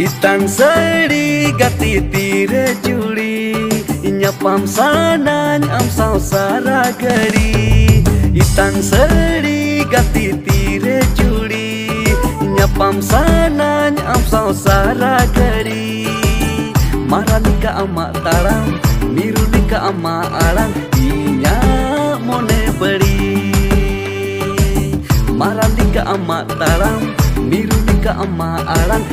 Itan seri gati tire juli Nyapam sanany am saragari gari Itan seri gati tire juli Nyapam sanany am saragari gari Maranika ama tarang Mirunika ama alang Inya mone beri Maranika ama tarang Mirunika ama alang